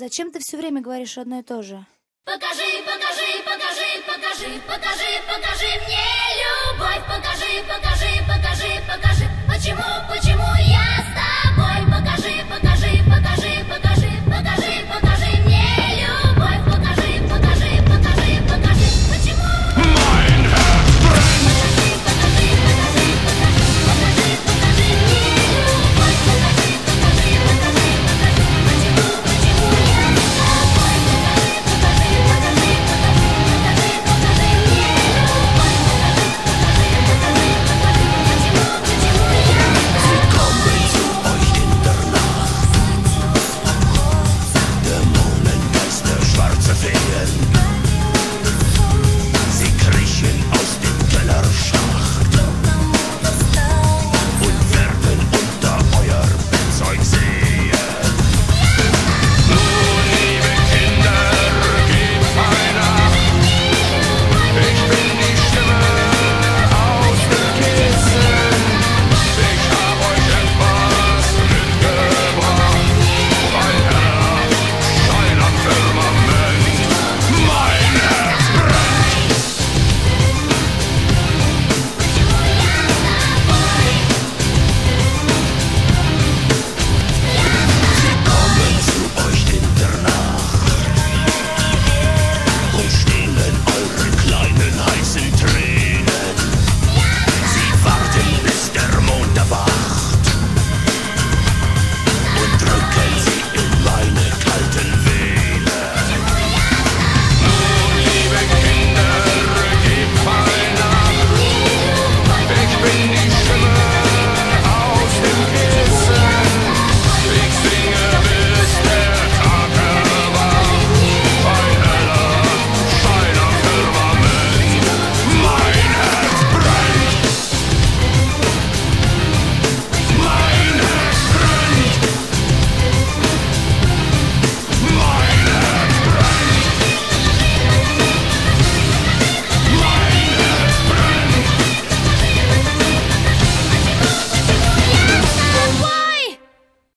Зачем ты все время говоришь одно и то же? Покажи, покажи, покажи, покажи, покажи, покажи мне любовь. Покажи, покажи,